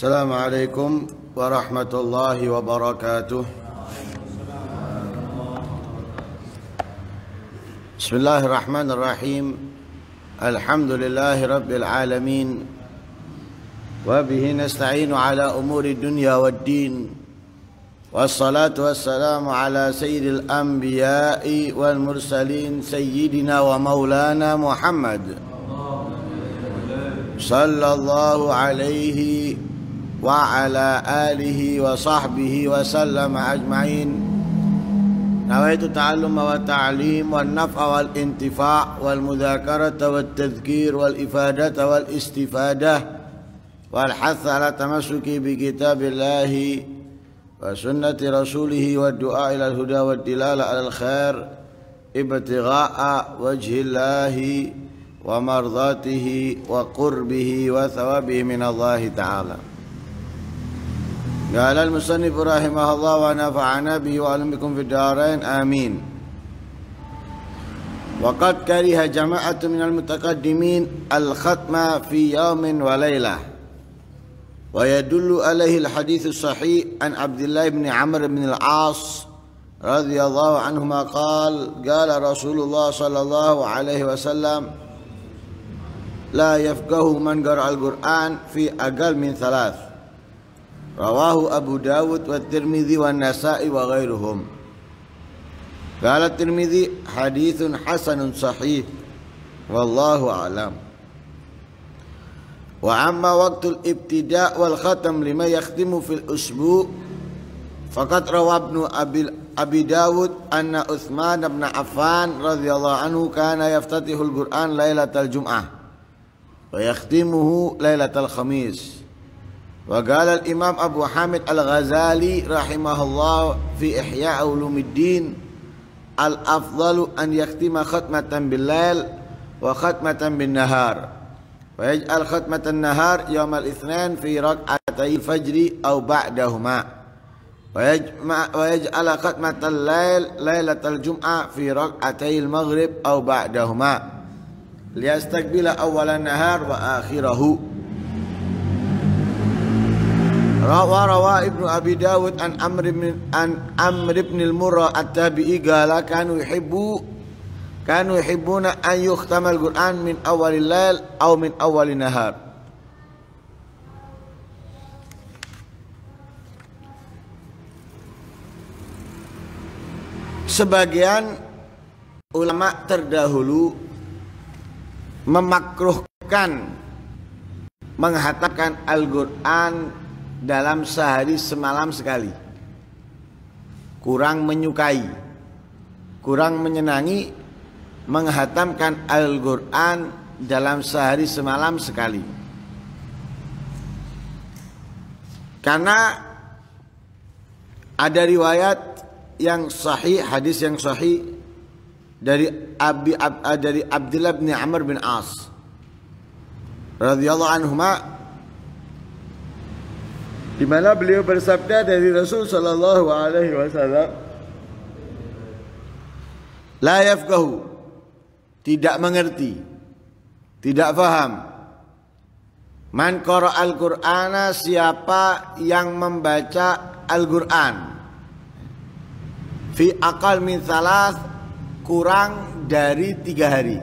السلام عليكم ورحمة الله وبركاته. بسم الله الرحمن الرحيم. الحمد لله رب العالمين. وبه نستعين على أمور الدنيا والدين. والصلاة والسلام على سيد الأنبياء والمرسلين سيدنا ومولانا محمد. صلى الله عليه وعلى آله وصحبه وسلم أجمعين. نويت التعلم والتعليم والنفع والانتفاع والمذاكرة والتذكير والإفادة والاستفادة والحث على التمسك بكتاب الله وسنة رسوله والدعاء إلى الهدى والدلالة على الخير ابتغاء وجه الله ومرضاته وقربه وثوابه من الله تعالى. قال المصنف رحمه الله ونفعنا به وعلمكم في الدارين آمين. وقد كره جماعة من المتقدمين الختم في يوم وليلة ويدل عليه الحديث الصحيح عن عبد الله بن عمرو بن العاص رضي الله عنهما قال قال رسول الله صلى الله عليه وسلم لا يفقه من قرأ القرآن في أقل من ثلاث. رواه أبو داود والترمذي والنسائي وغيرهم. قال الترمذي حديث حسن صحيح والله أعلم. وأما وقت الابتداء والختم لما يختم في الأسبوع فقد روى ابن أبي, أبي داود أن عثمان بن عفان رضي الله عنه كان يفتتح القرآن ليلة الجمعة ويختمه ليلة الخميس. وقال الإمام أبو حامد الغزالي رحمه الله في إحياء علوم الدين الأفضل أن يختم ختمة بالليل وختمة بالنهار. ويجعل ختمة النهار يوم الاثنين في ركعتي الفجر أو بعدهما. ويجمع ويجعل ختمة الليل ليلة الجمعة في ركعتي المغرب أو بعدهما. ليستقبل أول النهار وآخره. Rawa rawa Ibnu Abi Dawud an Amr bin an Amr bin al-Murra at-Tabi'i qala kanu yuhibbu kanu yuhibbuna an yukhtamal Qur'an min awalil lail aw min awal nahar. Sebagian ulama terdahulu memakruhkan menghatamkan Al-Qur'an dalam sehari semalam sekali. Kurang menyukai kurang menyenangi menghatamkan Al-Quran dalam sehari semalam sekali. Karena ada riwayat yang sahih hadis yang sahih dari Abi Ab, dari Abdullah bin Amr bin As radhiyallahu anhuma di mana beliau bersabda dari Rasul sallallahu alaihi wasallam la yafqahu. Tidak mengerti tidak faham. Man qara al-qur'ana siapa yang membaca Al-Qur'an? Fi aqal min salas kurang dari tiga hari.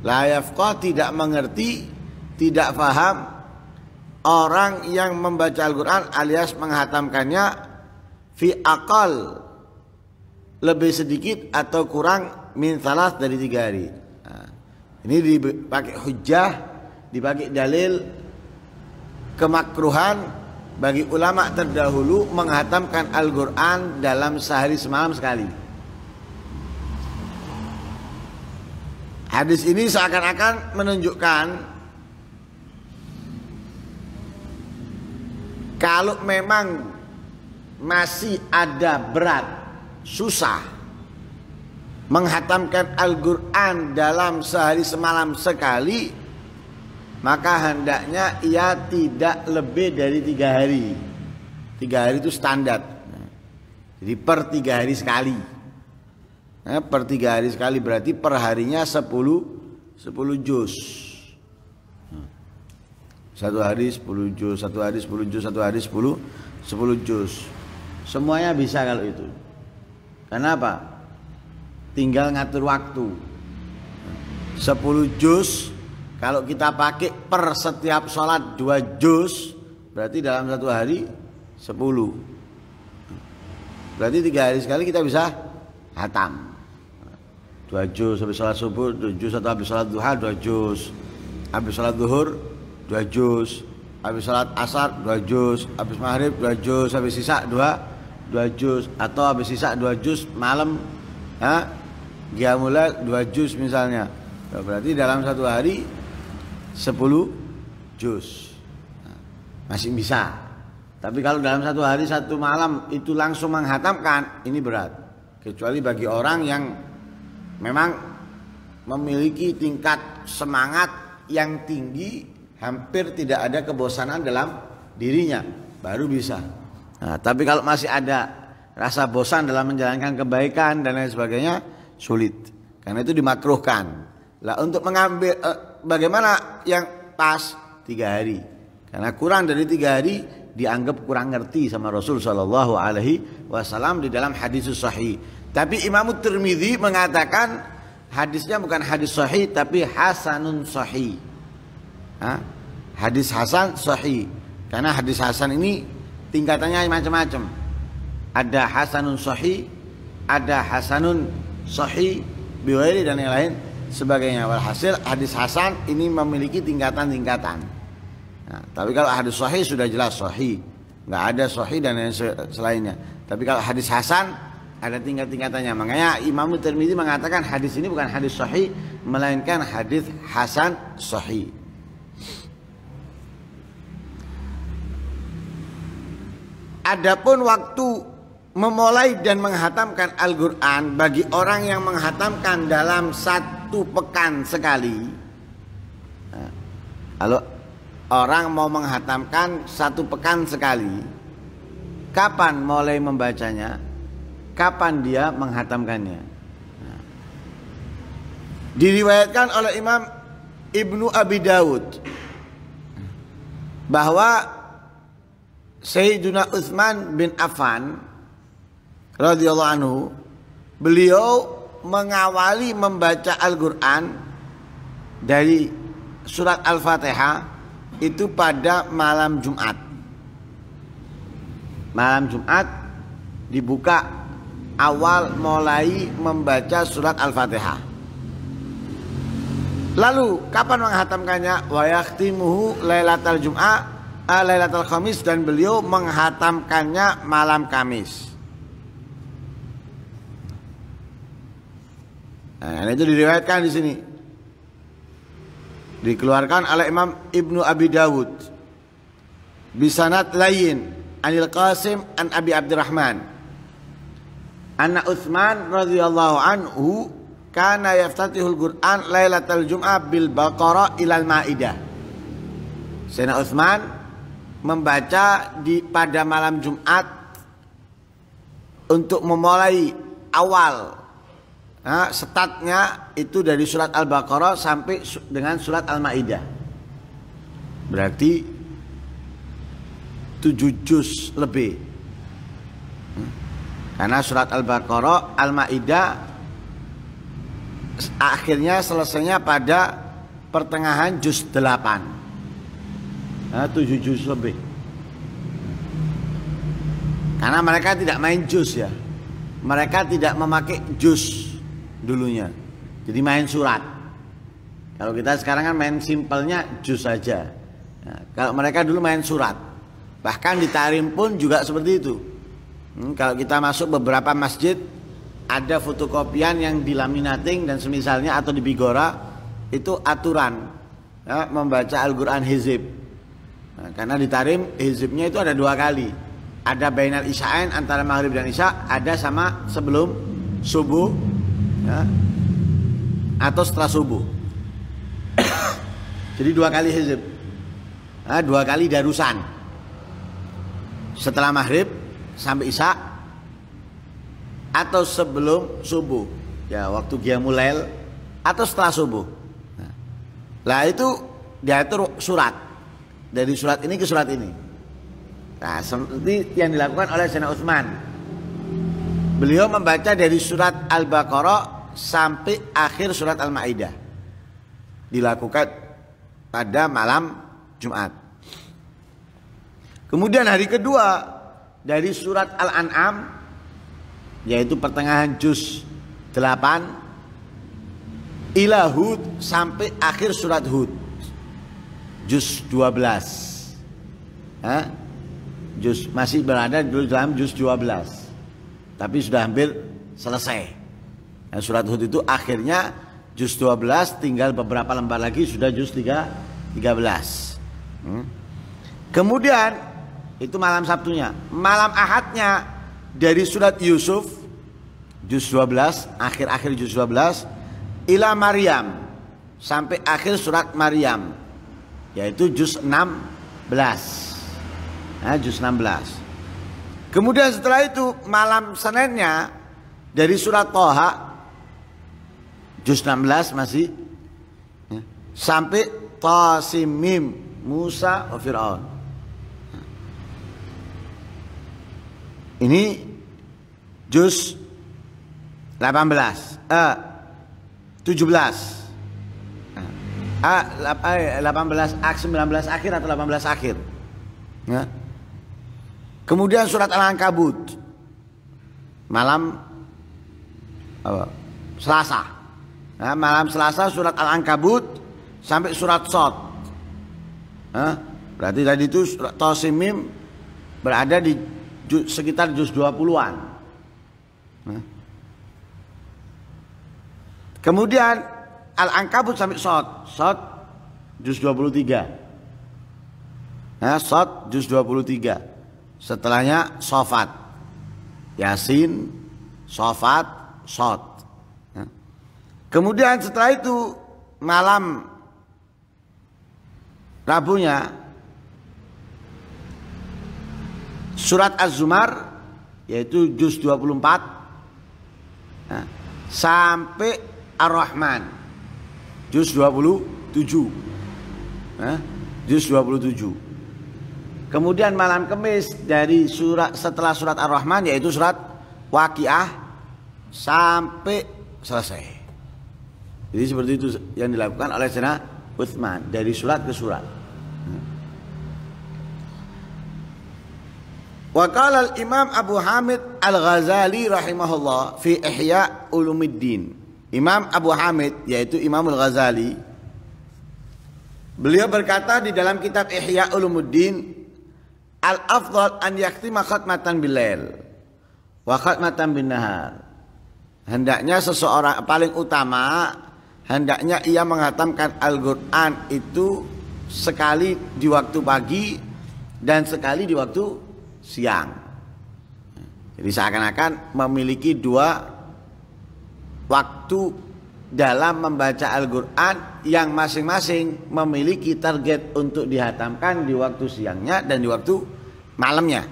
La yafqah tidak mengerti tidak faham orang yang membaca Al-Quran alias menghatamkannya fi akal lebih sedikit atau kurang min salas dari tiga hari. Nah, ini dipakai hujah, dipakai dalil kemakruhan bagi ulama terdahulu menghatamkan Al-Quran dalam sehari semalam sekali. Hadis ini seakan-akan menunjukkan kalau memang masih ada berat, susah menghatamkan Al-Quran dalam sehari semalam sekali, maka hendaknya ia tidak lebih dari tiga hari. Tiga hari itu standar. Jadi per tiga hari sekali. Nah, per tiga hari sekali berarti perharinya sepuluh sepuluh juz. Satu hari 10 juz, satu hari 10 juz, satu hari 10 10 juz. Semuanya bisa kalau itu. Kenapa? Tinggal ngatur waktu. 10 juz kalau kita pakai per setiap sholat 2 juz berarti dalam satu hari 10 berarti tiga hari sekali kita bisa hatam dua juz habis sholat subuh dua juz atau habis sholat duha dua juz habis sholat duhur dua juz habis sholat asar dua juz habis maghrib dua juz habis sisa dua dua juz atau habis sisa dua juz malam ha? mulai dua juz misalnya berarti dalam satu hari sepuluh juz nah, masih bisa tapi kalau dalam satu hari satu malam itu langsung menghatamkan ini berat. Kecuali bagi orang yang memang memiliki tingkat semangat yang tinggi, hampir tidak ada kebosanan dalam dirinya, baru bisa. Nah, tapi kalau masih ada rasa bosan dalam menjalankan kebaikan dan lain sebagainya, sulit. Karena itu dimakruhkan. Lah untuk mengambil eh, bagaimana yang pas tiga hari. Karena kurang dari tiga hari dianggap kurang ngerti sama Rasul Shallallahu Alaihi Wasallam di dalam hadis sahih. Tapi Imam Tirmidzi mengatakan hadisnya bukan hadis sahih tapi hasanun sahih. Ha? Hadis hasan sahih. Karena hadis hasan ini tingkatannya macam-macam. Ada hasanun sahih, ada hasanun sahih, biwairi dan yang lain sebagainya. Walhasil hadis hasan ini memiliki tingkatan-tingkatan. Nah, tapi kalau hadis sahih sudah jelas sahih, nggak ada sahih dan lain selainnya. Tapi kalau hadis hasan ada tingkat-tingkatannya. Makanya Imam Tirmidzi mengatakan hadis ini bukan hadis sahih melainkan hadis hasan sahih. Adapun waktu memulai dan menghatamkan Al-Quran bagi orang yang menghatamkan dalam satu pekan sekali. Nah, kalau orang mau menghatamkan satu pekan sekali, kapan mulai membacanya? Kapan dia menghatamkannya? Nah. Diriwayatkan oleh Imam Ibnu Abi Dawud bahwa Sayyiduna Utsman bin Affan radhiyallahu anhu beliau mengawali membaca Al-Qur'an dari surat Al-Fatihah itu pada malam Jumat. Malam Jumat dibuka awal mulai membaca surat Al-Fatihah. Lalu kapan menghatamkannya? Wa yakhtimuhu lailatal Jum'ah, lailatul Khamis dan beliau menghatamkannya malam Kamis. Nah, itu diriwayatkan di sini. Dikeluarkan oleh Imam Ibnu Abi Dawud. Bisanat lain Anil Qasim an Abi Abdurrahman. Anna Uthman radhiyallahu anhu kana yaftatihul Quran lailatul Jum'ah bil Baqarah ilal Maidah. Sayyidina Uthman membaca di pada malam Jumat untuk memulai awal Nah, statnya itu dari surat Al-Baqarah sampai dengan surat Al-Maidah. Berarti tujuh juz lebih. Hmm. Karena surat Al-Baqarah, Al-Maidah akhirnya selesainya pada pertengahan juz 8. Nah, tujuh juz lebih. Karena mereka tidak main juz ya. Mereka tidak memakai juz dulunya. Jadi main surat. Kalau kita sekarang kan main simpelnya jus saja. Nah, kalau mereka dulu main surat. Bahkan di Tarim pun juga seperti itu. Hmm, kalau kita masuk beberapa masjid ada fotokopian yang dilaminating dan semisalnya atau di Bigora itu aturan ya, membaca Al-Quran hizib. Nah, karena di Tarim hizibnya itu ada dua kali. Ada bainal isya'in antara maghrib dan isya, ada sama sebelum subuh ya, atau setelah subuh. Jadi dua kali hizib, nah, dua kali darusan. Setelah maghrib sampai isya atau sebelum subuh, ya waktu dia mulai atau setelah subuh. Nah, lah itu dia itu surat. Dari surat ini ke surat ini. Nah, seperti yang dilakukan oleh Sayyidina Utsman. Beliau membaca dari surat Al-Baqarah sampai akhir surat Al-Maidah. Dilakukan pada malam Jumat. Kemudian hari kedua dari surat Al-An'am yaitu pertengahan juz 8 ila Hud sampai akhir surat Hud. Juz 12. Hah? Juz masih berada di dalam juz 12 tapi sudah hampir selesai. Nah, surat Hud itu akhirnya juz 12 tinggal beberapa lembar lagi sudah juz 3 13. Hmm. Kemudian itu malam Sabtunya, malam Ahadnya dari surat Yusuf juz 12 akhir-akhir juz 12 ila Maryam sampai akhir surat Maryam yaitu juz 16. Nah, juz 16. Kemudian setelah itu malam Seninnya dari surat Toha juz 16 masih ya, sampai Tasimim Musa wa Fir'aun. Ini juz 18 eh 17 Ah, 18 ak 19 akhir atau 18 akhir. Ya. Kemudian surat Al-Ankabut malam apa? Selasa. Nah, malam Selasa surat Al-Ankabut sampai surat Sot. Nah, berarti tadi itu surat Tosimim berada di sekitar juz 20-an. Nah. Kemudian Al-Ankabut sampai Sot. Sot juz 23. Nah, Sot juz 23. Setelahnya sofat. Yasin, sofat, sot. Ya. Kemudian setelah itu malam Rabunya surat Az-Zumar yaitu juz 24 nah, sampai Ar-Rahman juz 27 nah, juz 27 Kemudian malam kemis dari surat setelah surat Ar-Rahman yaitu surat Waqiah sampai selesai. Jadi seperti itu yang dilakukan oleh Sena Uthman dari surat ke surat. Wakal al-Imam Abu Hamid Al-Ghazali rahimahullah fi Ihya Ulumuddin. Imam Abu Hamid yaitu Imam Al-Ghazali beliau berkata di dalam kitab Ihya Ulumuddin Al afdal an yaktima khatmatan bilail wa khatmatan bin nahar. Hendaknya seseorang paling utama hendaknya ia menghatamkan Al-Qur'an itu sekali di waktu pagi dan sekali di waktu siang. Jadi seakan-akan memiliki dua waktu dalam membaca Al-Quran yang masing-masing memiliki target untuk dihatamkan di waktu siangnya dan di waktu malamnya.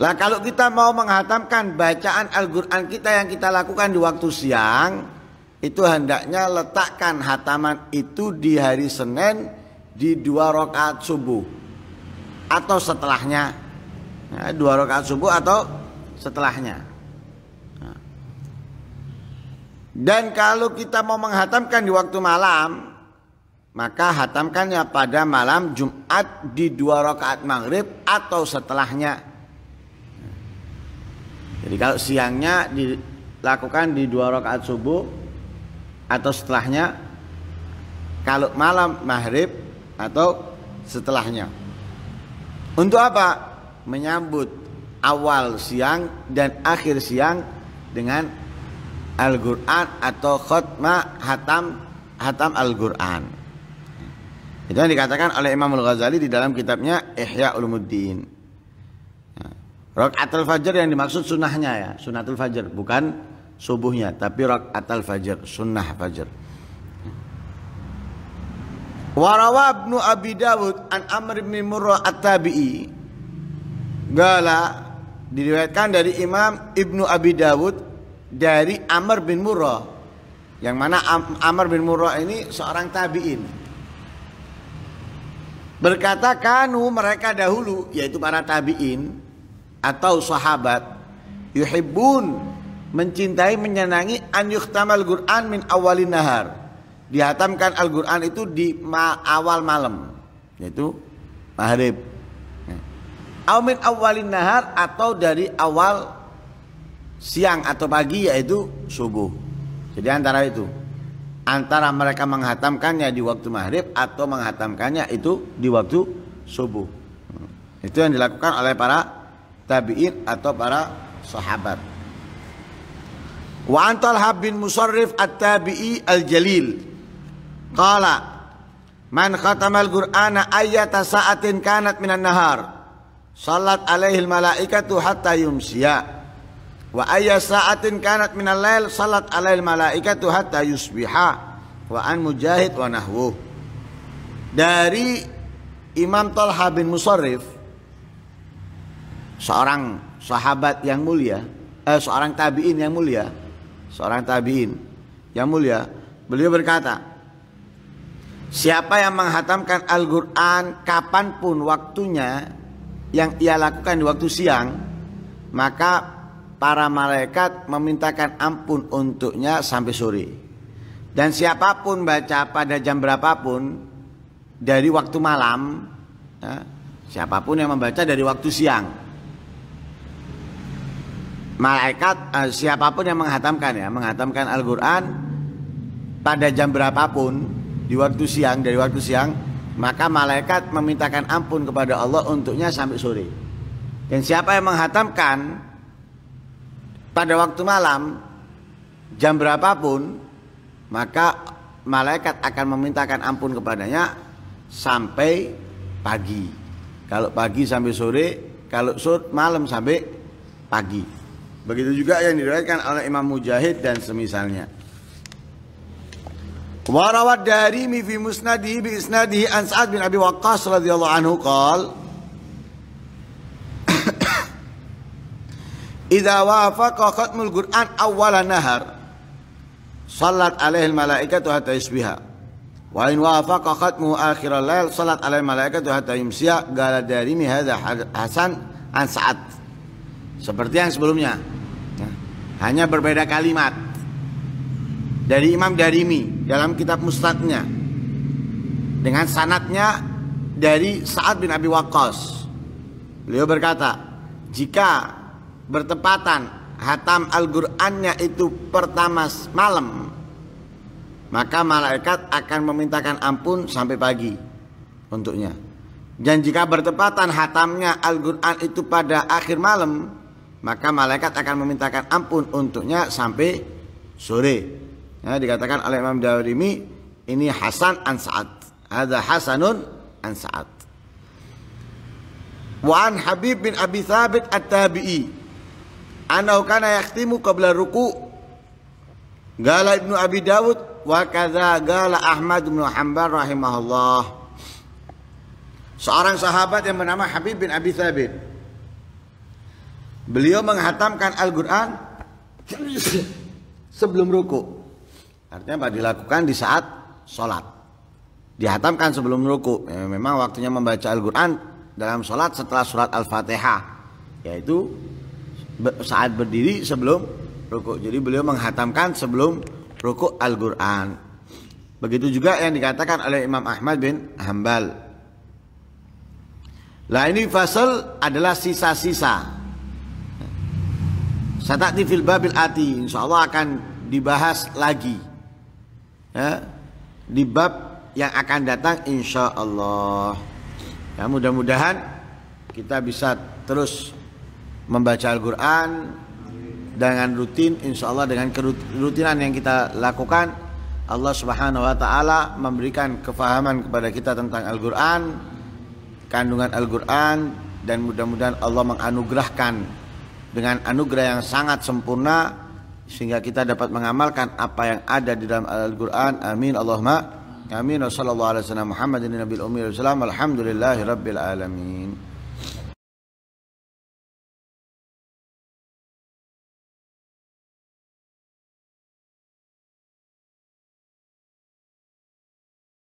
Lah kalau kita mau menghatamkan bacaan Al-Quran kita yang kita lakukan di waktu siang itu hendaknya letakkan hataman itu di hari Senin di dua rakaat subuh atau setelahnya nah, dua rakaat subuh atau setelahnya Dan kalau kita mau menghatamkan di waktu malam, maka hatamkannya pada malam Jumat di dua rakaat maghrib atau setelahnya. Jadi kalau siangnya dilakukan di dua rakaat subuh atau setelahnya, kalau malam maghrib atau setelahnya. Untuk apa? Menyambut awal siang dan akhir siang dengan Al-Quran atau khutmah hatam hatam Al-Quran. Itu yang dikatakan oleh Imam Al-Ghazali di dalam kitabnya Ihya Ulumuddin. Rakaat al-fajr yang dimaksud sunnahnya ya, sunnatul fajr, bukan subuhnya, tapi rakaat al-fajr, sunnah fajr. Warawa Ibnu Abi Dawud an Amr bin Murrah At-Tabi'i. Gala diriwayatkan dari Imam Ibnu Abi Dawud dari Amr bin Murrah yang mana Amr bin Murrah ini seorang tabi'in Berkata kanu mereka dahulu yaitu para tabi'in atau sahabat yuhibbun mencintai menyenangi an yuhtamal Quran min awalin nahar. Dihatamkan Al-Qur'an itu di ma awal malam yaitu maghrib. Aumin awalin nahar atau dari awal siang atau pagi yaitu subuh. Jadi antara itu antara mereka menghatamkannya di waktu maghrib atau menghatamkannya itu di waktu subuh. Itu yang dilakukan oleh para tabi'in atau para sahabat. Wa antal bin Musarrif at-tabi'i al-jalil. Qala man khatamal Qur'ana ayyata sa'atin kanat minan nahar. Salat alaihi malaikatu hatta yumsiya. Wa ayya sa'atin kanat minal lail salat alail malaikatu hatta yusbiha wa an mujahid wa nahwu. Dari Imam Talha bin Musarrif seorang sahabat yang mulia, eh, seorang tabi'in yang mulia, seorang tabi'in yang mulia, beliau berkata, Siapa yang menghatamkan Al-Quran kapan pun waktunya yang ia lakukan di waktu siang, maka para malaikat memintakan ampun untuknya sampai sore. Dan siapa pun baca pada jam berapapun dari waktu malam, ya, siapa pun yang membaca dari waktu siang, malaikat eh, siapa pun yang menghatamkan ya, menghatamkan Al-Quran pada jam berapapun di waktu siang dari waktu siang, maka malaikat memintakan ampun kepada Allah untuknya sampai sore. Dan siapa yang menghatamkan pada waktu malam jam berapapun maka malaikat akan memintakan ampun kepadanya sampai pagi. Kalau pagi sampai sore, kalau sore malam sampai pagi. Begitu juga yang diriwayatkan oleh Imam Mujahid dan semisalnya. Warawat dari fi musnadihi bi isnadihi an bin Abi Waqqas radhiyallahu anhu qala Idza wafaqa khatmul Qur'an awwala nahar salat alaihi malaikatu hatta yusbiha. Wa in wafaqa khatmu akhir al-lail salat alaihi malaikatu hatta yumsiya qala darimi hadza hasan an sa'ad. Seperti yang sebelumnya. Ya. hanya berbeda kalimat. Dari Imam Darimi dalam kitab Mustadnya. Dengan sanatnya dari Sa'ad bin Abi Waqqas. Beliau berkata jika bertepatan. Hatam Al-Qur'annya itu pertama malam. Maka malaikat akan memintakan ampun sampai pagi untuknya. Dan jika bertepatan hatamnya Al-Qur'an itu pada akhir malam maka malaikat akan memintakan ampun untuknya sampai sore. Ya, dikatakan oleh Imam Dawarimi ini Hasan an Sa'ad. Ada Hasanun an Sa'ad. Wa an Habib bin Abi Thabit at-Tabi'i annahu kana yaktimu qabla ruku Gala Ibnu Abi Dawud wa kadza gala Ahmad bin Hanbal rahimahullah. Seorang sahabat yang bernama Habib bin Abi Thabit. Beliau menghatamkan Al-Qur'an sebelum ruku. Artinya? Dilakukan di saat sholat. Dihatamkan sebelum ruku. Ya, memang waktunya membaca Al-Quran dalam sholat setelah surat Al-Fatihah. Yaitu saat berdiri sebelum rukuk. Jadi beliau menghatamkan sebelum rukuk Al-Qur'an. Begitu juga yang dikatakan oleh Imam Ahmad bin Hambal. Lah ini fasal adalah sisa-sisa. Satati fil babil ati insyaallah akan dibahas lagi. Ya, di bab yang akan datang insyaallah. Ya mudah-mudahan kita bisa terus membaca Al-Quran dengan rutin insya Allah dengan kerutinan yang kita lakukan Allah subhanahu wa ta'ala memberikan kefahaman kepada kita tentang Al-Quran kandungan Al-Quran dan mudah-mudahan Allah menganugerahkan dengan anugerah yang sangat sempurna sehingga kita dapat mengamalkan apa yang ada di dalam Al-Quran. Amin. Allahumma amin. Wa sallallahu alaihi wasallam Muhammadin nabil ummi wa rabbil alamin